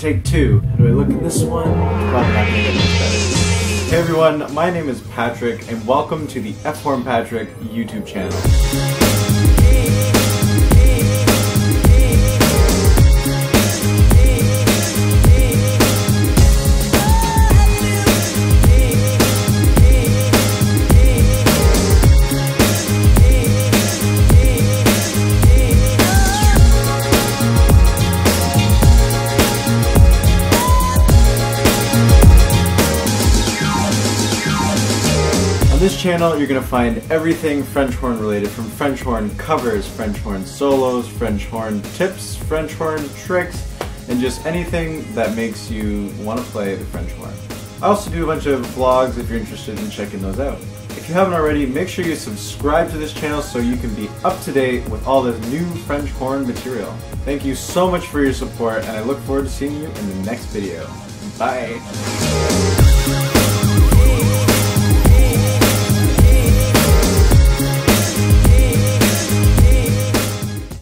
Take two. How do I look in this one? Hey everyone, my name is Patrick, and welcome to the F Horn Patrick YouTube channel. This channel, you're to find everything French horn related from French horn covers, French horn solos, French horn tips, French horn tricks, and just anything that makes you want to play the French horn. I also do a bunch of vlogs if you're interested in checking those out. If you haven't already, make sure you subscribe to this channel so you can be up to date with all the new French horn material. Thank you so much for your support and I look forward to seeing you in the next video. Bye!